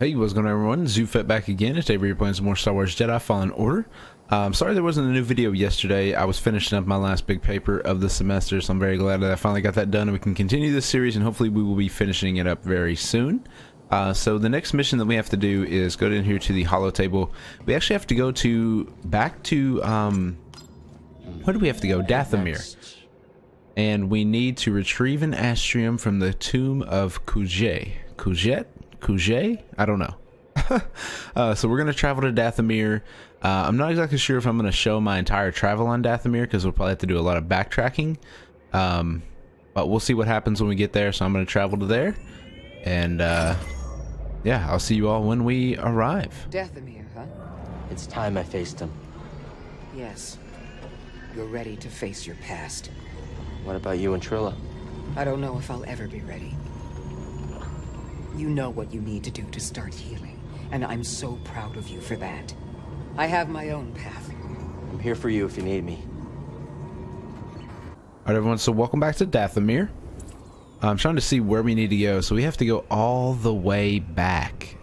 Hey, what's going on everyone? Zoofet back again. Today we're playing some more Star Wars Jedi Fallen Order. Um, sorry there wasn't a new video yesterday. I was finishing up my last big paper of the semester, so I'm very glad that I finally got that done and we can continue this series and hopefully we will be finishing it up very soon. Uh, so the next mission that we have to do is go in here to the holotable. We actually have to go to, back to, um, where do we have to go? Dathomir. And we need to retrieve an astrium from the tomb of Kujet. Kujet? Kujet? I don't know. uh, so we're going to travel to Dathomir. Uh, I'm not exactly sure if I'm going to show my entire travel on Dathomir because we'll probably have to do a lot of backtracking. Um, but we'll see what happens when we get there. So I'm going to travel to there. And uh, yeah, I'll see you all when we arrive. Dathomir, huh? It's time I faced him. Yes. You're ready to face your past. What about you and Trilla? I don't know if I'll ever be ready. You know what you need to do to start healing, and I'm so proud of you for that. I have my own path. I'm here for you if you need me. Alright everyone, so welcome back to Dathomir. I'm trying to see where we need to go, so we have to go all the way back.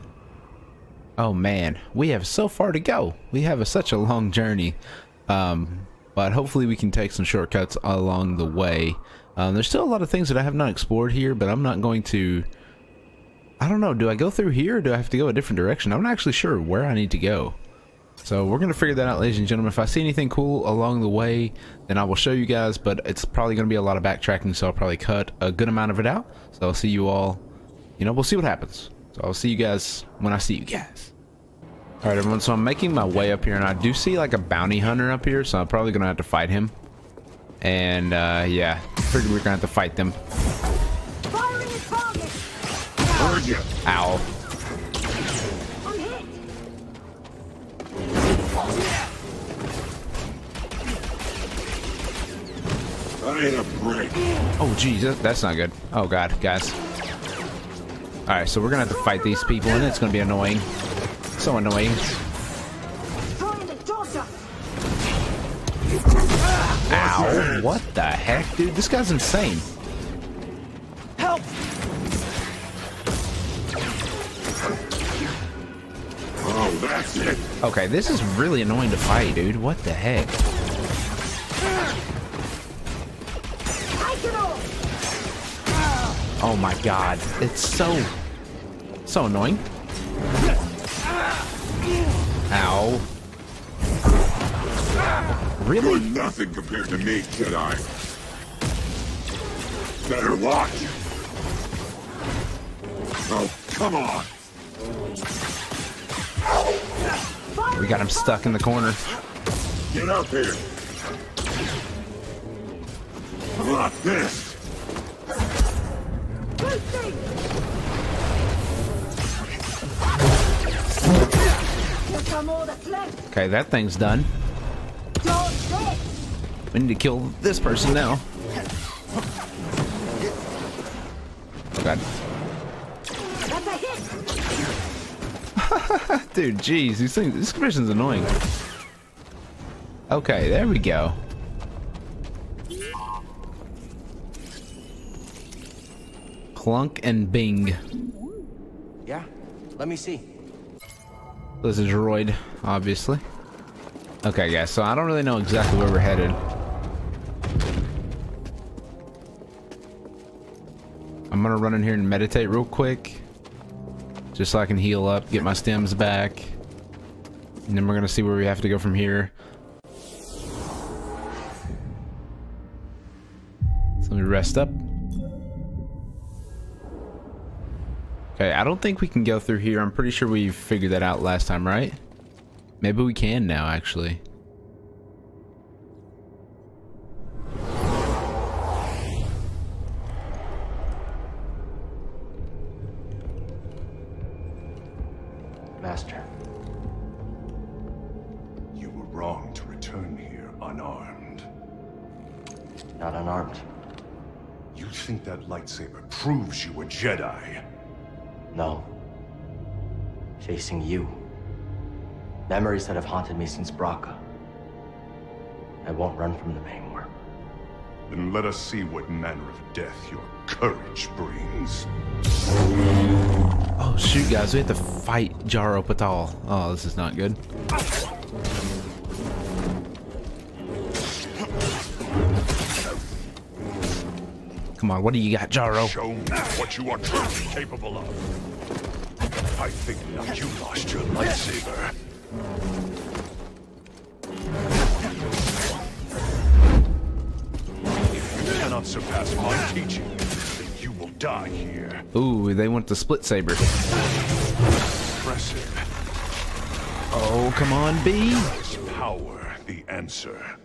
Oh man, we have so far to go. We have a, such a long journey. Um, but hopefully we can take some shortcuts along the way. Um, there's still a lot of things that I have not explored here, but I'm not going to... I don't know, do I go through here or do I have to go a different direction? I'm not actually sure where I need to go. So we're going to figure that out, ladies and gentlemen. If I see anything cool along the way, then I will show you guys, but it's probably going to be a lot of backtracking, so I'll probably cut a good amount of it out. So I'll see you all, you know, we'll see what happens. So I'll see you guys when I see you guys. Alright everyone, so I'm making my way up here, and I do see like a bounty hunter up here, so I'm probably going to have to fight him. And, uh, yeah, figured we're going to have to fight them. Ow. That ain't a break. Oh, geez, that's not good. Oh, God, guys. Alright, so we're gonna have to fight these people, and it's gonna be annoying. So annoying. Ow. What the heck, dude? This guy's insane. Okay, this is really annoying to fight, dude. What the heck? Oh my god. It's so... So annoying. Ow. Really? You're nothing compared to me, Jedi. Better watch. Oh, come on. We got him stuck in the corner. Get up here. Not this. Boosting! Here come all that's left! Okay, that thing's done. We need to kill this person now. Dude, jeez, these things, this mission's annoying. Okay, there we go. Clunk and Bing. Yeah? Let me see. This is droid, obviously. Okay, guys, so I don't really know exactly where we're headed. I'm gonna run in here and meditate real quick. Just so I can heal up, get my stims back. And then we're gonna see where we have to go from here. So let me rest up. Okay, I don't think we can go through here. I'm pretty sure we figured that out last time, right? Maybe we can now, actually. Jedi? No. Facing you. Memories that have haunted me since Bracca. I won't run from them anymore. Then let us see what manner of death your courage brings. Oh shoot, guys, we have to fight Jaro Tapal. Oh, this is not good. Come on, what do you got, Jaro? Show me what you are truly capable of. I think now you lost your lightsaber. If you cannot surpass my teaching, then you will die here. Ooh, they want the split saber. Impressive. Oh, come on, B. Is power the answer?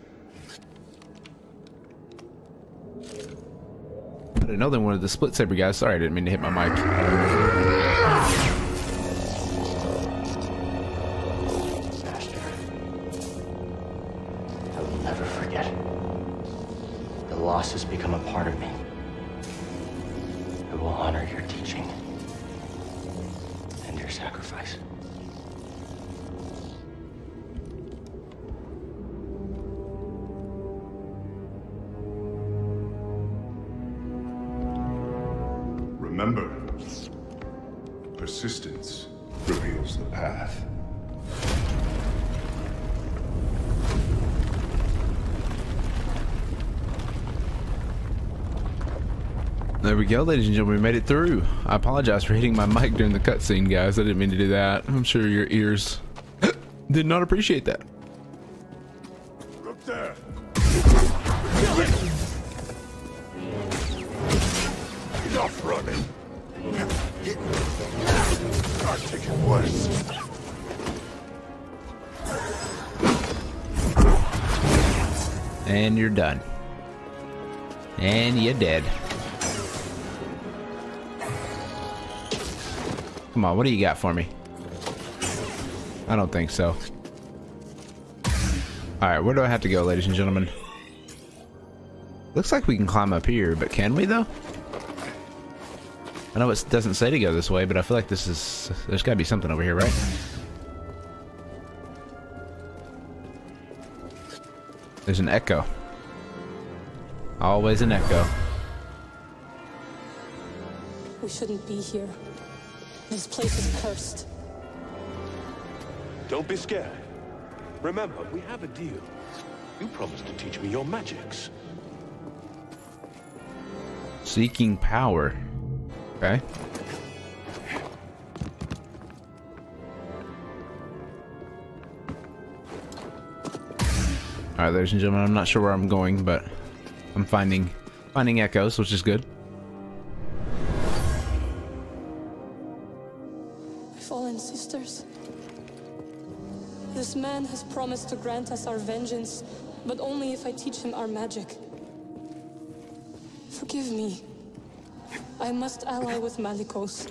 I didn't know the split saber, guys. Sorry, I didn't mean to hit my mic. I will never forget. The loss has become a part of me. I will honor your teaching and your sacrifice. There we go, ladies and gentlemen. We made it through. I apologize for hitting my mic during the cutscene, guys. I didn't mean to do that. I'm sure your ears did not appreciate that. Come on, what do you got for me? I don't think so. Alright, where do I have to go, ladies and gentlemen? Looks like we can climb up here, but can we, though? I know it doesn't say to go this way, but I feel like this is... There's gotta be something over here, right? There's an echo. Always an echo. We shouldn't be here. This place is cursed. Don't be scared. Remember, we have a deal. You promised to teach me your magics. Seeking power. Okay. Alright, ladies and gentlemen, I'm not sure where I'm going, but I'm finding finding echoes, which is good. Fallen sisters. This man has promised to grant us our vengeance, but only if I teach him our magic. Forgive me. I must ally with Malicos.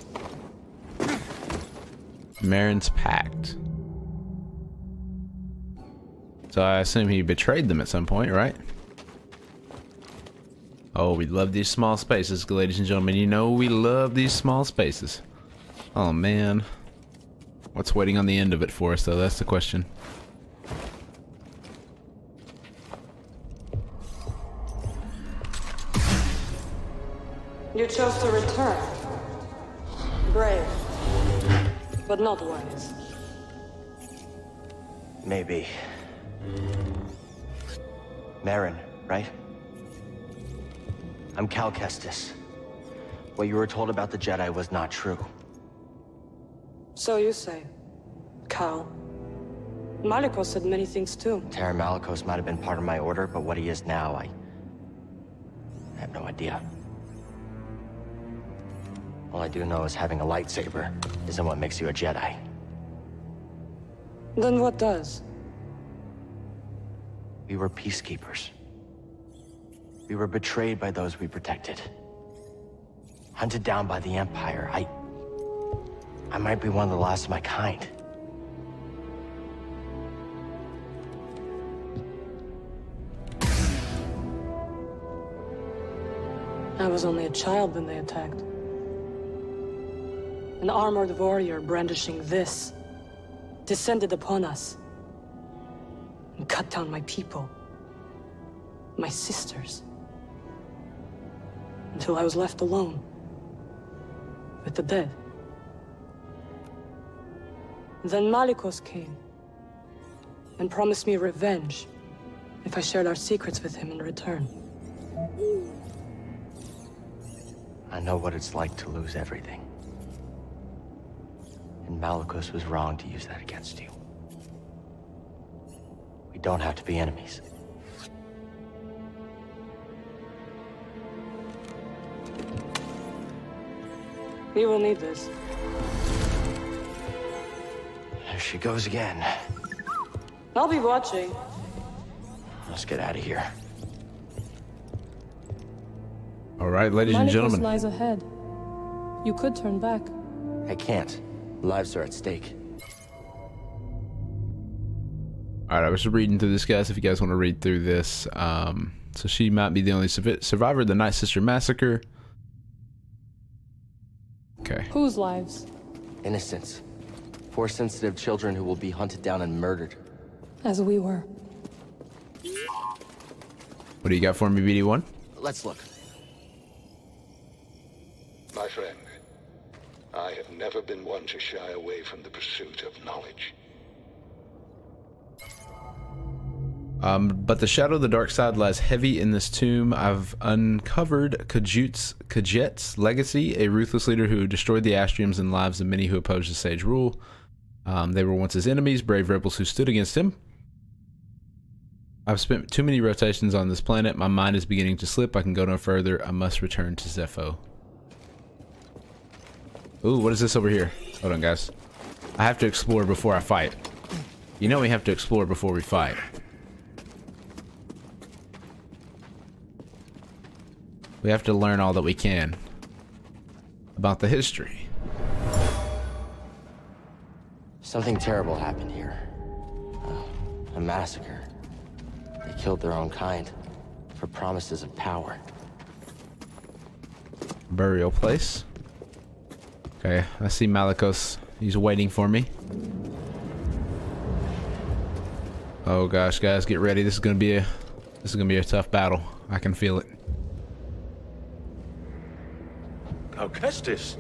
Merrin's Pact. So I assume he betrayed them at some point, right? Oh, we love these small spaces, ladies and gentlemen. You know we love these small spaces. Oh, man. What's waiting on the end of it for us, though? That's the question. You chose to return. Brave, but not wise. Maybe. Merrin, right? I'm Cal Kestis. What you were told about the Jedi was not true. So you say. Cal. Malicos said many things too. Taron Malicos might have been part of my order, but what he is now, I... I have no idea. All I do know is having a lightsaber isn't what makes you a Jedi. Then what does? We were peacekeepers. We were betrayed by those we protected. Hunted down by the Empire. I... I might be one of the last of my kind. I was only a child when they attacked. An armored warrior brandishing this descended upon us and cut down my people, my sisters, until I was left alone with the dead. Then Malicos came and promised me revenge if I shared our secrets with him in return. I know what it's like to lose everything. And Malicos was wrong to use that against you. We don't have to be enemies. We will need this. There she goes again. I'll be watching. Let's get out of here. All right, ladies and Malicos gentlemen. lies ahead. You could turn back. I can't. Lives are at stake. All right, I was reading through this, guys. If you guys want to read through this, um, so she might be the only survivor of the Night Sister massacre. Okay. Whose lives? Innocents. Four sensitive children who will be hunted down and murdered. As we were. What do you got for me, BD1? Let's look. My friend, I have never been one to shy away from the pursuit of knowledge. Um, but the shadow of the dark side lies heavy in this tomb. I've uncovered Kujet's, Kujet's legacy, a ruthless leader who destroyed the Astriums and lives of many who opposed the sage rule. Um, they were once his enemies, brave rebels who stood against him. I've spent too many rotations on this planet. My mind is beginning to slip. I can go no further. I must return to Zeffo. Ooh, what is this over here? Hold on, guys. I have to explore before I fight. You know we have to explore before we fight. We have to learn all that we can about the history. Something terrible happened here. Uh, a massacre. They killed their own kind for promises of power. Burial place. Okay, I see Malicos. He's waiting for me. Oh gosh, guys, get ready. This is gonna be a this is gonna be a tough battle. I can feel it. Alcestis,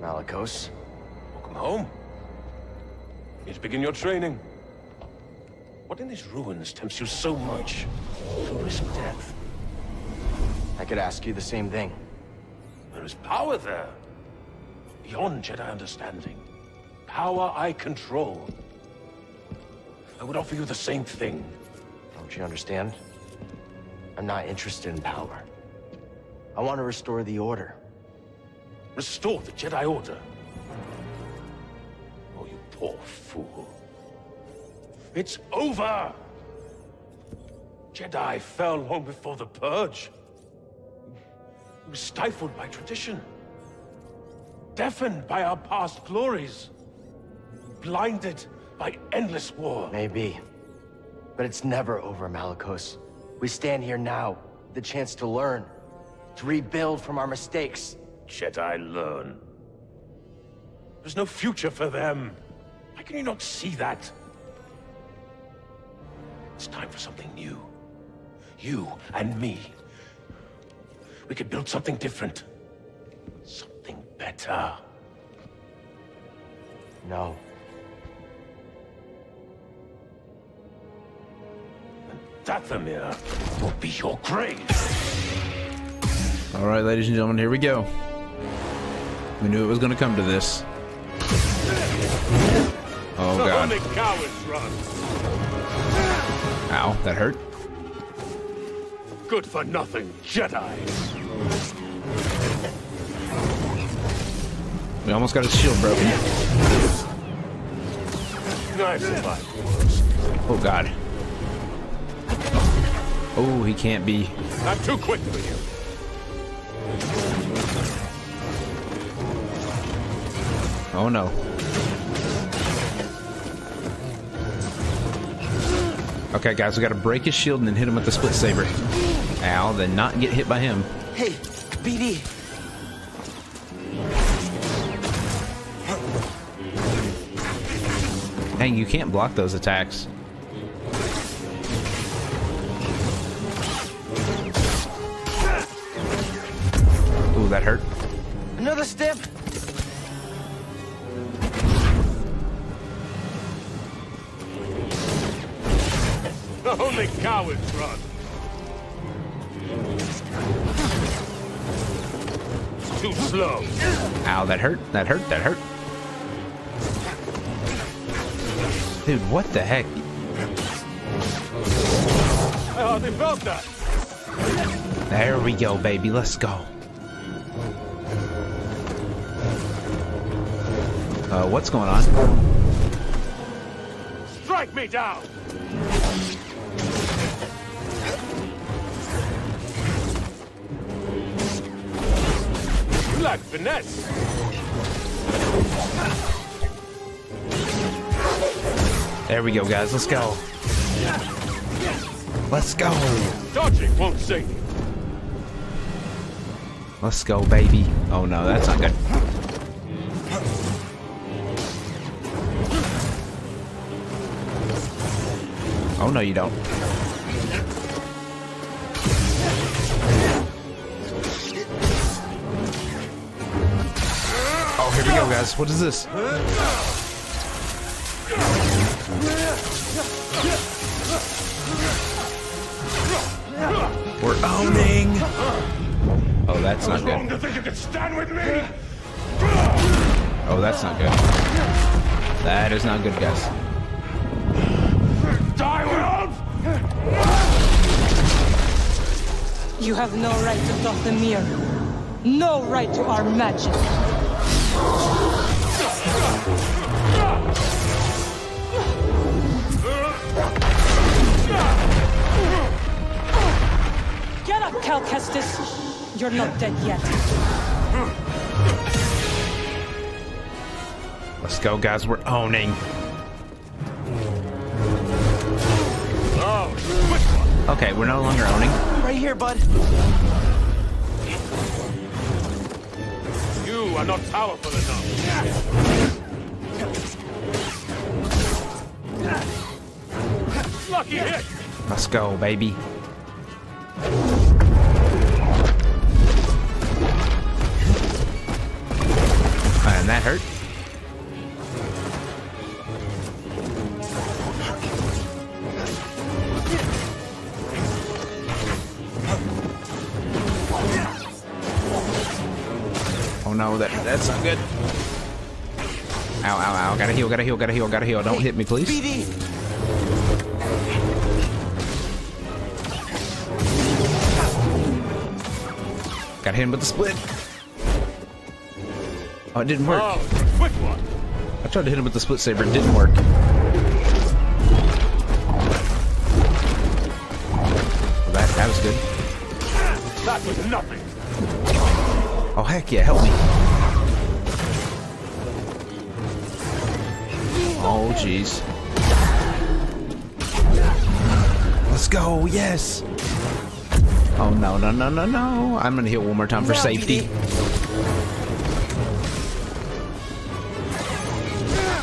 Malicos, welcome home. Need to begin your training. What in these ruins tempts you so much to risk death? I could ask you the same thing. There is power there. Beyond Jedi understanding. Power I control. I would offer you the same thing. Don't you understand? I'm not interested in power. I want to restore the Order. Restore the Jedi Order. Poor fool. It's over! Jedi fell long before the Purge. We were stifled by tradition. Deafened by our past glories. Blinded by endless war. Maybe. But it's never over, Malicos. We stand here now, the chance to learn, to rebuild from our mistakes. Jedi learn. There's no future for them. Can you not see that? It's time for something new. You and me. We could build something different. Something better. No. Dathomir will be your grave. All right, ladies and gentlemen, here we go. We knew it was going to come to this. Oh god. Only cowards run. Ow, that hurt. Good for nothing Jedi. We almost got his shield broken. Worse. Oh god. Oh, he can't be. I'm too quick for you. Oh no. Okay, guys, we gotta break his shield and then hit him with the split saber. Ow, then not get hit by him. Hey, BD! Dang, you can't block those attacks. Ooh, that hurt. Another step! Only cowards run. It's too slow. Ow, that hurt. That hurt. That hurt. Dude, what the heck? I hardly felt that. There we go, baby. Let's go. Uh, what's going on? Strike me down. Lack finesse. There we go, guys. Let's go. Let's go. Dodging won't save you. Let's go, baby. Oh no, that's not good. Oh no, you don't. Here we go, guys. What is this? We're owning. Oh, that's not good. to think you could stand with me. Oh, that's not good. That is not good, guys. Die! You have no right to Dathomir. No right to our magic. Get up, Cal Kestis. You're not dead yet. Let's go, guys. We're owning. Oh, which one? Okay, we're no longer owning. Right here, bud. You are not powerful enough. Lucky hit. Let's go, baby. And that hurt. Oh no, that that's not good. Ow, ow, ow. Gotta heal, gotta heal, gotta heal, gotta heal. Don't hit me, please. BD. Got hit him with the split. Oh, it didn't work. Oh, which one? I tried to hit him with the split saber, it didn't work. Well, that that was good. That was nothing. Oh heck yeah, help me. Oh jeez. Let's go, yes. Oh no no no no no! I'm gonna heal one more time for Now, safety. BD.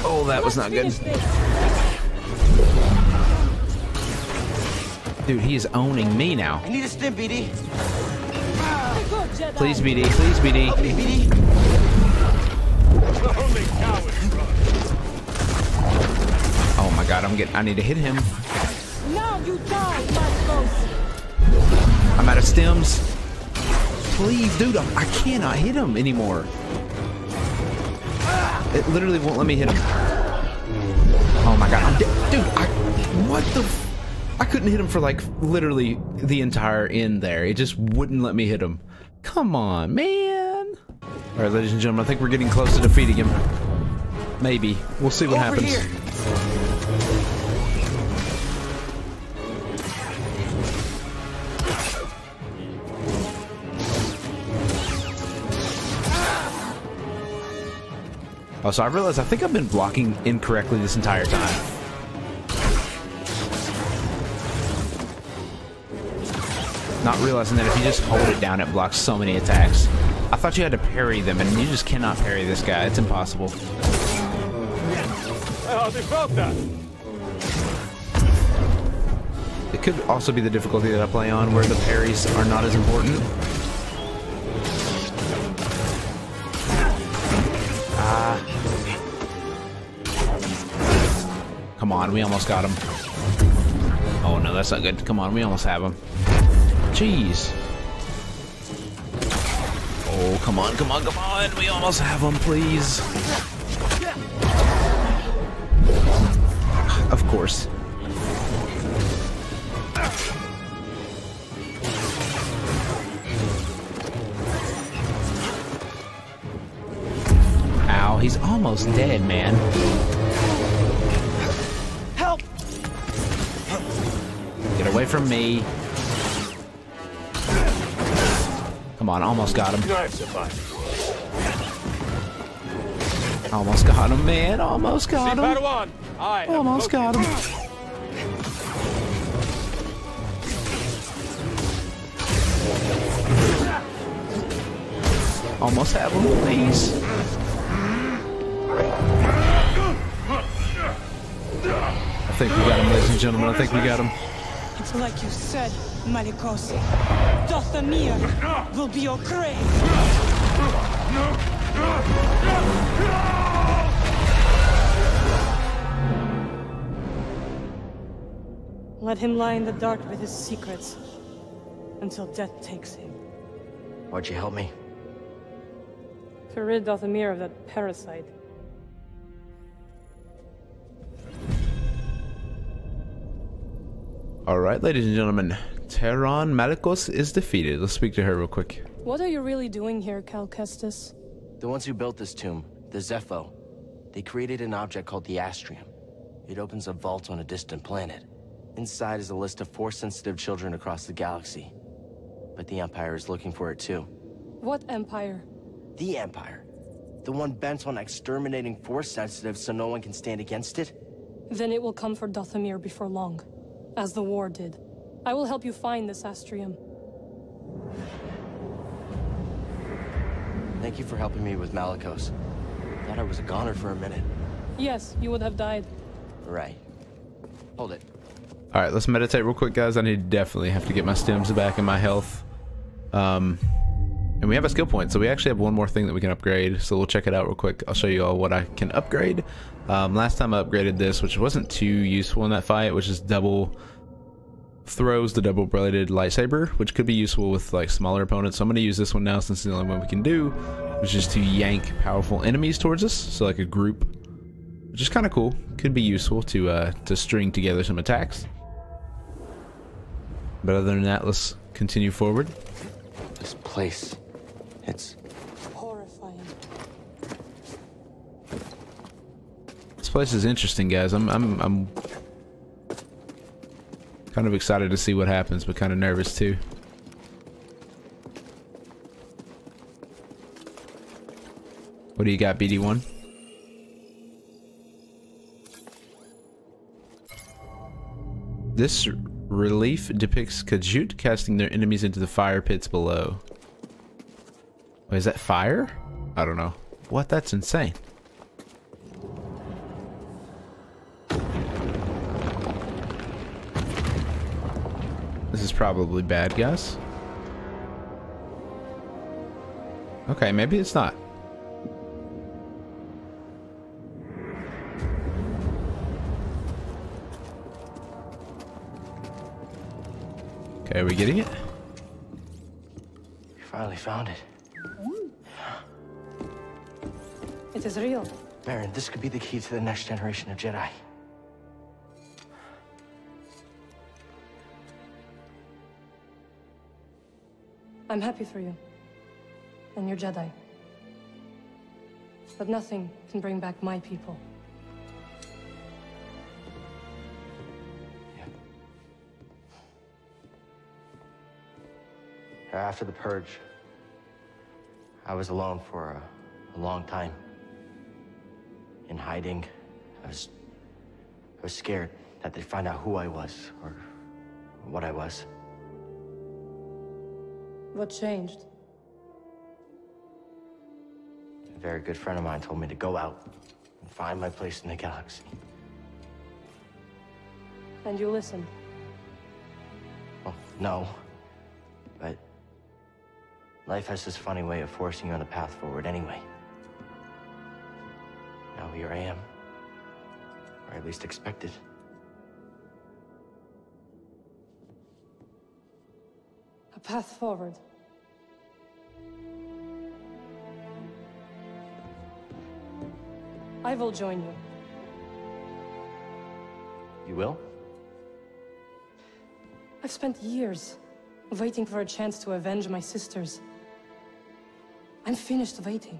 Oh, that was not good. Dude, he is owning me now. I need a stim, BD. Please, BD. Please, BD. Hey, BD. Only cowards run. My god, I'm getting. I need to hit him. Now you die, I'm out of stims. Please, dude, I'm, I cannot hit him anymore. It literally won't let me hit him. Oh my god, I'm dead. Dude, I. What the. F- I couldn't hit him for like literally the entire end there. It just wouldn't let me hit him. Come on, man. Alright, ladies and gentlemen, I think we're getting close to defeating him. Maybe. We'll see what Over happens. here. Oh, so I realized I think I've been blocking incorrectly this entire time. Not realizing that if you just hold it down, it blocks so many attacks. I thought you had to parry them, and you just cannot parry this guy. It's impossible. It could also be the difficulty that I play on, where the parries are not as important. Ah. Come on, we almost got him. Oh no, that's not good. Come on, we almost have him. Jeez. Oh, come on, come on, come on. We almost have him, please. Of course. Ow, he's almost dead, man. Away from me. Come on, almost got him. Almost got him, man. Almost got him. Padawan, I am Almost got him. Almost have him, please. I think we got him, ladies and gentlemen. I think we got him. It's like you said, Malicos. Dathomir will be your grave. Let him lie in the dark with his secrets until death takes him. Why'd you help me? To rid Dathomir of that parasite. All right, ladies and gentlemen. Taron Malicos is defeated. Let's speak to her real quick. What are you really doing here, Cal Kestis? The ones who built this tomb, the Zeffo, they created an object called the Astrium. It opens a vault on a distant planet. Inside is a list of Force-sensitive children across the galaxy. But the Empire is looking for it too. What empire? The Empire. The one bent on exterminating Force-sensitive so no one can stand against it? Then it will come for Dathomir before long, as the war did. I will help you find this Astrium. Thank you for helping me with Malicos. Thought I was a goner for a minute. Yes, you would have died. Right. Hold it. All right, let's meditate real quick, guys. I need definitely have to get my stims back and my health. Um, and we have a skill point, so we actually have one more thing that we can upgrade. So we'll check it out real quick. I'll show you all what I can upgrade. Um, last time I upgraded this, which wasn't too useful in that fight, which is double throws the double bladed lightsaber, which could be useful with like smaller opponents. So I'm going to use this one now since it's the only one we can do, which is to yank powerful enemies towards us. So like a group, which is kind of cool. Could be useful to uh, to string together some attacks. But other than that, let's continue forward. This place. It's Horrifying. This place is interesting, guys. I'm I'm I'm kind of excited to see what happens, but kind of nervous too. What do you got, BD1? This relief depicts Kujet casting their enemies into the fire pits below. Wait, is that fire? I don't know. What? That's insane. This is probably bad, guys. Okay, maybe it's not. Okay, are we getting it? we finally found it. It is real. Baron, this could be the key to the next generation of Jedi. I'm happy for you. And your Jedi. But nothing can bring back my people. Yeah. After the purge, I was alone for a, a long time. In hiding, I was, I was scared that they'd find out who I was or what I was. What changed? A very good friend of mine told me to go out and find my place in the galaxy. And you listened. Well, oh, no. But life has this funny way of forcing you on the path forward anyway here I am. Or at least expected. A path forward. I will join you. You will? I've spent years waiting for a chance to avenge my sisters. I'm finished waiting.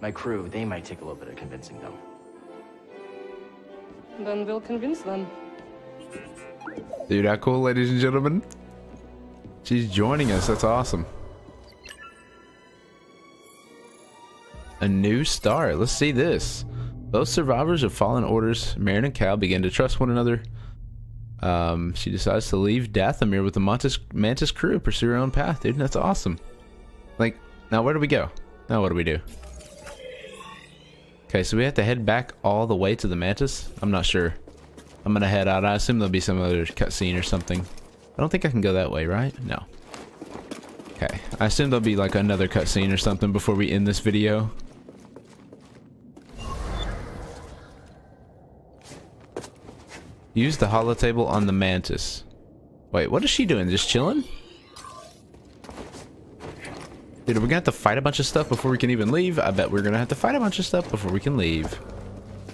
My crew, they might take a little bit of convincing, though. Then we'll convince them. Dude, how cool, ladies and gentlemen. She's joining us. That's awesome. A new start. Let's see this. Both survivors of Fallen Orders, Merrin and Cal, begin to trust one another. Um, she decides to leave Dathomir with the Mantis, Mantis crew, pursue her own path, dude. That's awesome. Like, now where do we go? Now what do we do? Okay, so we have to head back all the way to the Mantis? I'm not sure. I'm gonna head out. I assume there'll be some other cutscene or something. I don't think I can go that way, right? No. Okay. I assume there'll be like another cutscene or something before we end this video. Use the holotable on the mantis. Wait, what is she doing? Just chilling? Dude, are we gonna have to fight a bunch of stuff before we can even leave? I bet we're gonna have to fight a bunch of stuff before we can leave.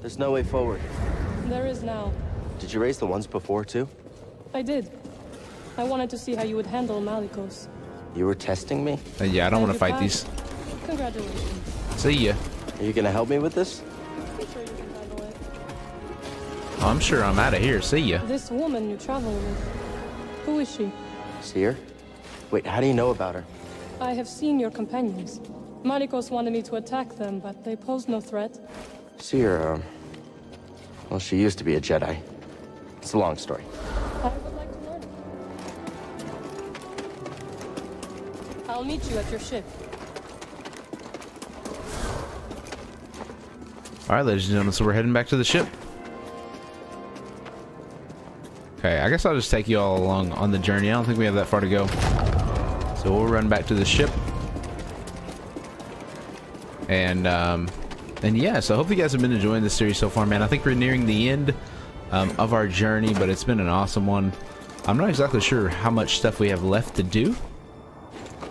There's no way forward. There is now. Did you raise the ones before, too? I did. I wanted to see how you would handle Malicos. You were testing me? Uh, yeah, I don't want to fight passed. these. Congratulations. See ya. Are you gonna help me with this? I'm sure you can handle it. Oh, I'm sure I'm out of here. See ya. This woman you travel with, who is she? Cere? Wait, how do you know about her? I have seen your companions. Malicos wanted me to attack them, but they posed no threat. Cere, um... Well, she used to be a Jedi. It's a long story. I would like to learn. I'll meet you at your ship. Alright, ladies and gentlemen, so we're heading back to the ship. Okay, I guess I'll just take you all along on the journey. I don't think we have that far to go. So we'll run back to the ship. And, um, and yeah, so I hope you guys have been enjoying this series so far, man. I think we're nearing the end um, of our journey, but it's been an awesome one. I'm not exactly sure how much stuff we have left to do,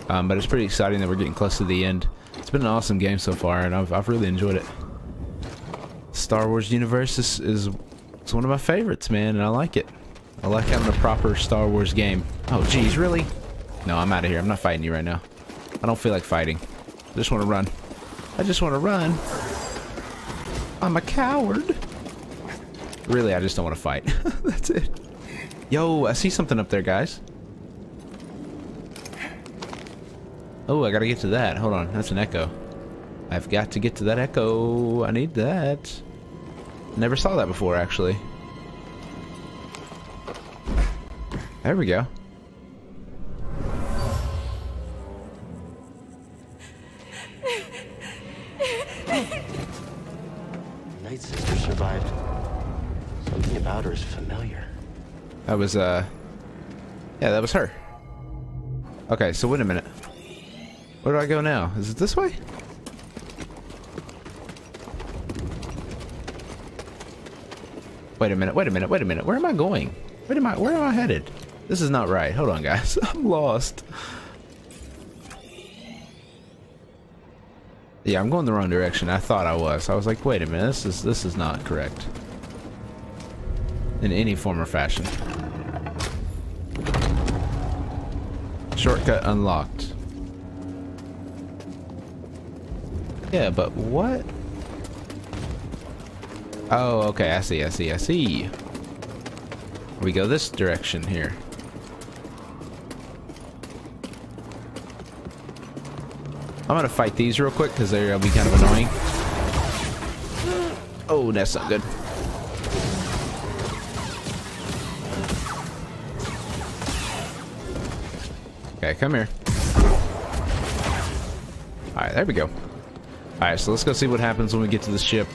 um, but it's pretty exciting that we're getting close to the end. It's been an awesome game so far, and I've, I've really enjoyed it. Star Wars universe is, is it's one of my favorites, man, and I like it. I like having a proper Star Wars game. Oh, geez, really? No, I'm out of here. I'm not fighting you right now. I don't feel like fighting. I just want to run. I just want to run. I'm a coward. Really, I just don't want to fight. That's it. Yo, I see something up there, guys. Oh, I gotta get to that. Hold on, that's an echo. I've got to get to that echo. I need that. Never saw that before, actually. There we go. Familiar. That was, uh... Yeah, that was her. Okay, so wait a minute. Where do I go now? Is it this way? Wait a minute, wait a minute, wait a minute. Where am I going? Where am I, where am I headed? This is not right. Hold on, guys. I'm lost. Yeah, I'm going the wrong direction. I thought I was. I was like, wait a minute, this is this is not correct. In any form or fashion. Shortcut unlocked. Yeah, but what? Oh, okay, I see, I see, I see. We go this direction here. I'm gonna fight these real quick because they'll uh, be kind of annoying. Oh, that's not good. Okay, come here. Alright, there we go. Alright, so let's go see what happens when we get to the ship.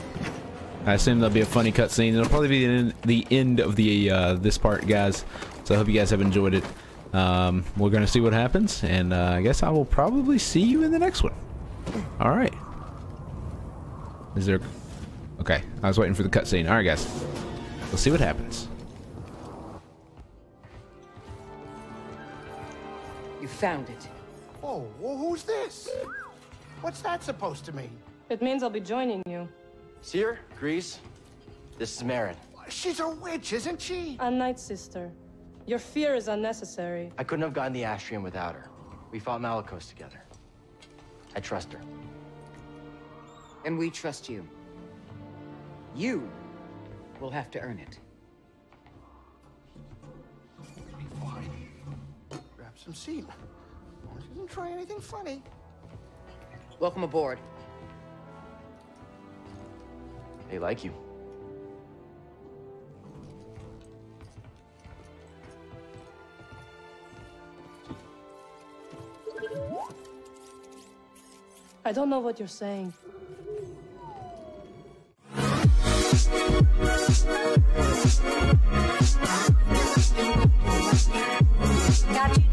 I assume there'll be a funny cutscene. It'll probably be the end, the end of the uh, this part, guys. So I hope you guys have enjoyed it. Um, we're going to see what happens, and uh, I guess I will probably see you in the next one. Alright. Is there... Okay, I was waiting for the cutscene. Alright, guys. Let's see what happens. Found it. Oh, well, who's this? What's that supposed to mean? It means I'll be joining you. Cere, Greez, this is Merrin. She's a witch, isn't she? A Night Sister. Your fear is unnecessary. I couldn't have gotten the Astrium without her. We fought Malicos together. I trust her. And we trust you. You will have to earn it. Some seat. She didn't try anything funny. Welcome aboard. They like you. I don't know what you're saying. Thank you. Got you.